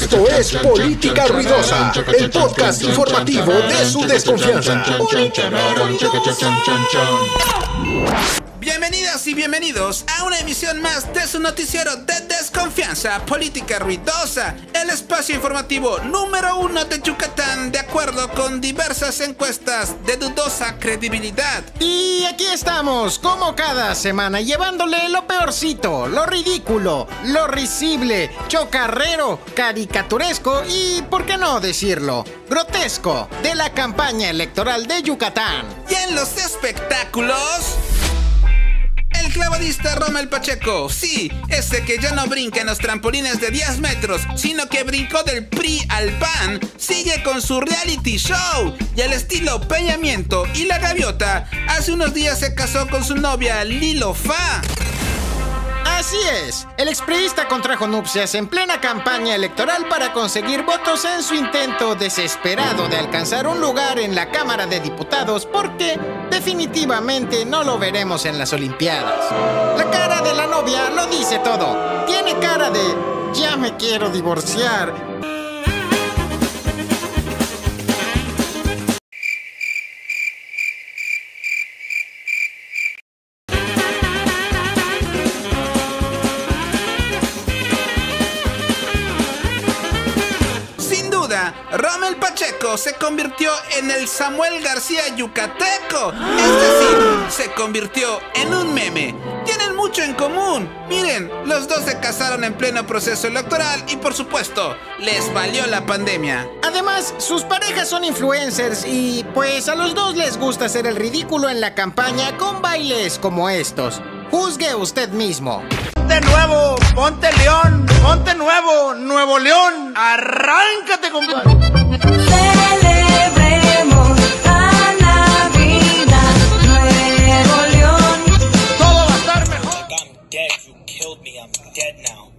Esto es Política Ruidosa, el podcast informativo de su desconfianza. Bienvenidas y bienvenidos a una emisión más de su noticiero de desconfianza política ruidosa, el espacio informativo número uno de Yucatán de acuerdo con diversas encuestas de dudosa credibilidad. Y aquí estamos, como cada semana, llevándole lo peorcito, lo ridículo, lo risible, chocarrero, caricaturesco y, ¿por qué no decirlo? Grotesco de la campaña electoral de Yucatán. Y en los espectáculos... El clavadista Romel Pacheco, sí, ese que ya no brinca en los trampolines de 10 metros, sino que brincó del PRI al PAN, sigue con su reality show y al estilo Peñamiento y la gaviota, hace unos días se casó con su novia Lilo Fa. Así es, el expriista contrajo nupcias en plena campaña electoral para conseguir votos en su intento desesperado de alcanzar un lugar en la Cámara de Diputados porque definitivamente no lo veremos en las Olimpiadas. La cara de la novia lo dice todo. Tiene cara de ya me quiero divorciar. Romel Pacheco se convirtió en el Samuel García yucateco. Es decir, se convirtió en un meme. Tienen mucho en común. Miren, los dos se casaron en pleno proceso electoral y por supuesto, les valió la pandemia. Además, sus parejas son influencers y pues a los dos les gusta hacer el ridículo en la campaña con bailes como estos. Juzgue usted mismo. Ponte nuevo, ponte león, ponte nuevo, nuevo león. Arráncate, compadre. Celebremos a Navidad, Nuevo León. Todo va a estar mejor. I'm dead. You killed me. I'm dead now.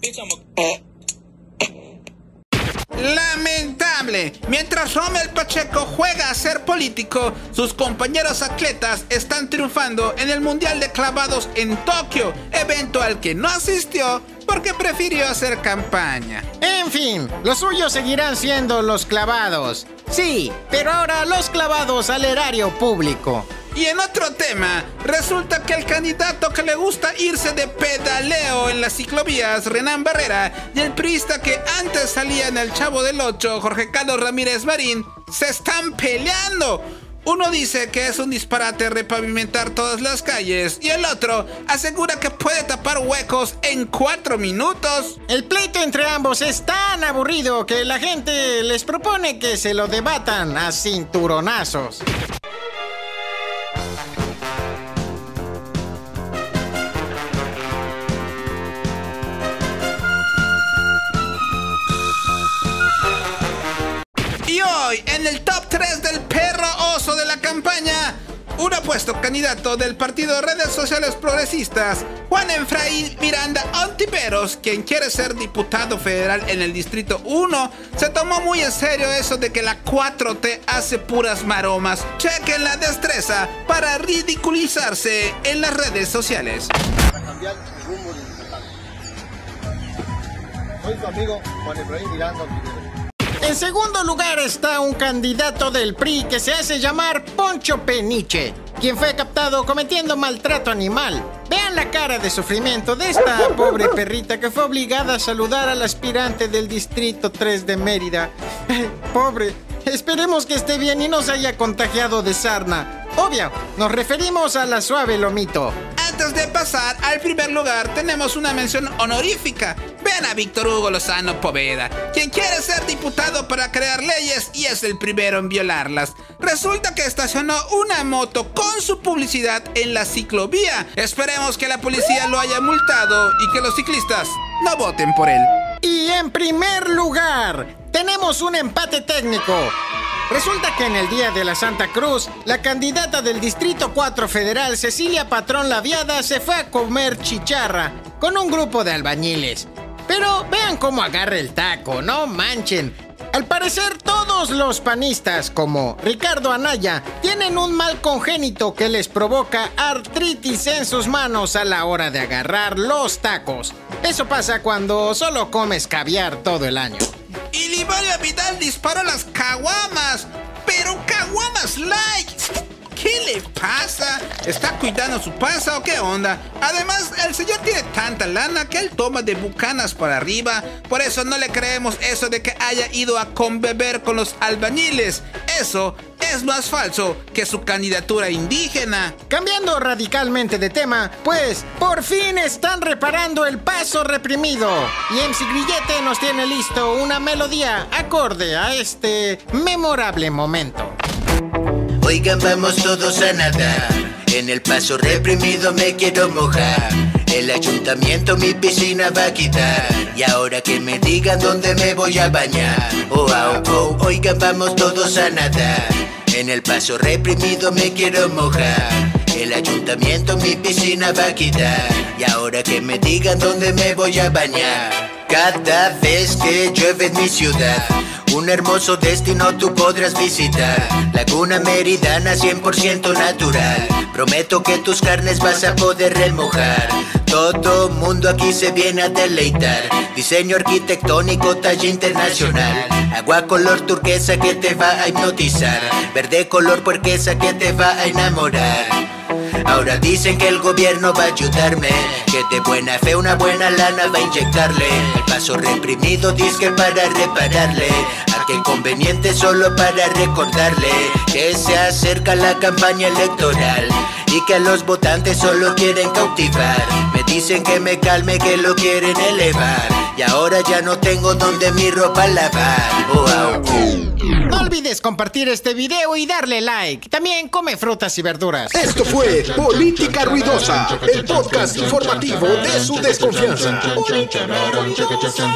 Bitch, I'm a. Lamentable. Mientras Romel Pacheco juega a ser político, sus compañeros atletas están triunfando en el Mundial de Clavados en Tokio, evento al que no asistió porque prefirió hacer campaña. En fin, los suyos seguirán siendo los clavados. Sí, pero ahora los clavados al erario público. Y en otro tema, resulta que el candidato que le gusta irse de pedaleo en las ciclovías, Renan Barrera, y el priista que antes salía en el Chavo del Ocho, Jorge Carlos Ramírez Marín, se están peleando. Uno dice que es un disparate repavimentar todas las calles y el otro asegura que puede tapar huecos en cuatro minutos. El pleito entre ambos es tan aburrido que la gente les propone que se lo debatan a cinturonazos. Y hoy, en el top 3 del perro oso de la campaña, un apuesto candidato del partido Redes Sociales Progresistas, Juan Efraín Miranda Ontiveros, quien quiere ser diputado federal en el Distrito 1, se tomó muy en serio eso de que la 4T hace puras maromas. Chequen la destreza para ridiculizarse en las redes sociales. Soy su amigo Juan Efraín Miranda Ontiveros. En segundo lugar está un candidato del PRI que se hace llamar Poncho Peniche, quien fue captado cometiendo maltrato animal. Vean la cara de sufrimiento de esta pobre perrita que fue obligada a saludar al aspirante del Distrito 3 de Mérida. Pobre, esperemos que esté bien y no se haya contagiado de sarna. Obvio, nos referimos a la suave lomito. Antes de pasar al primer lugar, tenemos una mención honorífica. Vean a Víctor Hugo Lozano Poveda, quien quiere ser diputado para crear leyes y es el primero en violarlas. Resulta que estacionó una moto con su publicidad en la ciclovía. Esperemos que la policía lo haya multado y que los ciclistas no voten por él. Y en primer lugar, tenemos un empate técnico. Resulta que en el día de la Santa Cruz, la candidata del Distrito 4 Federal, Cecilia Patrón Laviada, se fue a comer chicharra con un grupo de albañiles. Pero vean cómo agarra el taco, no manchen. Al parecer todo Todos los panistas, como Ricardo Anaya, tienen un mal congénito que les provoca artritis en sus manos a la hora de agarrar los tacos. Eso pasa cuando solo comes caviar todo el año. Y Livaria Vidal disparó las caguamas, pero caguamas light. ¿Qué le pasa? ¿Está cuidando su panza o qué onda? Además, el señor tiene tanta lana que él toma de bucanas para arriba. Por eso no le creemos eso de que haya ido a conbeber con los albañiles. Eso es más falso que su candidatura indígena. Cambiando radicalmente de tema, pues por fin están reparando el paso reprimido. Y MC Grillete nos tiene listo una melodía acorde a este memorable momento. Oigan, vamos todos a nadar. En el paso reprimido me quiero mojar. El ayuntamiento mi piscina va a quitar. Y ahora que me digan dónde me voy a bañar. Oh, oh, oh, oigan, vamos todos a nadar. En el paso reprimido me quiero mojar. El ayuntamiento mi piscina va a quitar. Y ahora que me digan dónde me voy a bañar. Cada vez que llueve en mi ciudad, un hermoso destino tú podrás visitar. Laguna Meridana 100% natural. Prometo que tus carnes vas a poder remojar. Todo mundo aquí se viene a deleitar. Diseño arquitectónico, talla internacional. Agua color turquesa que te va a hipnotizar. Verde color puerquesa que te va a enamorar. Ahora dicen que el gobierno va a ayudarme Que de buena fe una buena lana va a inyectarle. El paso reprimido dice para repararle A que conveniente solo para recordarle Que se acerca la campaña electoral Y que a los votantes solo quieren cautivar Me dicen que me calme que lo quieren elevar Y ahora ya no tengo donde mi ropa lavar Oh, oh, oh. No olvides compartir este video y darle like. También come frutas y verduras. Esto fue Política Ruidosa, el podcast informativo de su desconfianza. Política Ruidosa.